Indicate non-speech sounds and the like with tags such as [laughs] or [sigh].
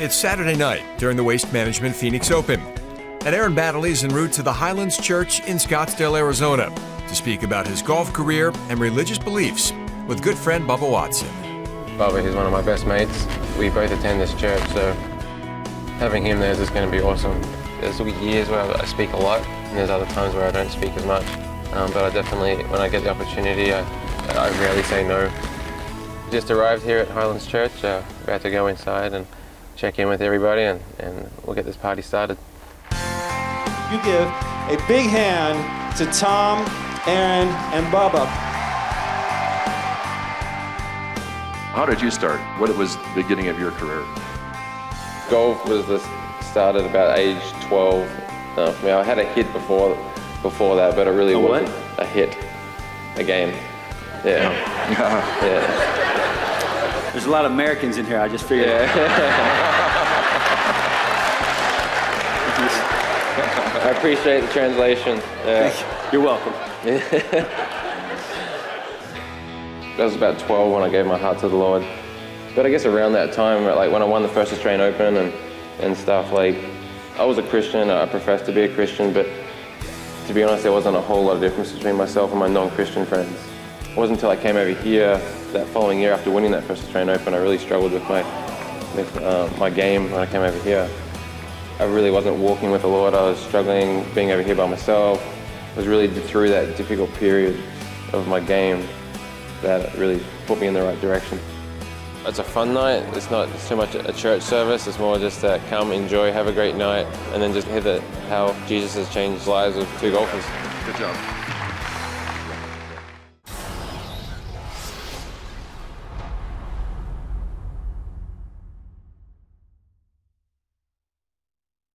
It's Saturday night during the Waste Management Phoenix Open. And Aaron Baddeley is en route to the Highlands Church in Scottsdale, Arizona, to speak about his golf career and religious beliefs with good friend Bubba Watson. Bubba, he's one of my best mates. We both attend this church, so having him there is just going to be awesome. There's years where I speak a lot, and there's other times where I don't speak as much. Um, but I definitely, when I get the opportunity, I, I rarely say no. Just arrived here at Highlands Church, uh, about to go inside and check in with everybody, and, and we'll get this party started. You give a big hand to Tom, Aaron, and Bubba. How did you start? What was the beginning of your career? Golf was the, started about age 12 uh, for me. I had a hit before before that, but it really A wasn't what? a hit, a game. Yeah. [laughs] yeah. There's a lot of Americans in here. I just figured. [laughs] I appreciate the translation. Yeah. You're welcome. [laughs] I was about 12 when I gave my heart to the Lord. But I guess around that time, like when I won the first Australian Open and, and stuff, like I was a Christian, I professed to be a Christian, but to be honest, there wasn't a whole lot of difference between myself and my non-Christian friends. It wasn't until I came over here that following year after winning that first Australian Open, I really struggled with my, with, uh, my game when I came over here. I really wasn't walking with the Lord. I was struggling being over here by myself. It was really through that difficult period of my game that really put me in the right direction. It's a fun night. It's not so much a church service. It's more just to come, enjoy, have a great night, and then just hear that how Jesus has changed the lives of two golfers. Good job.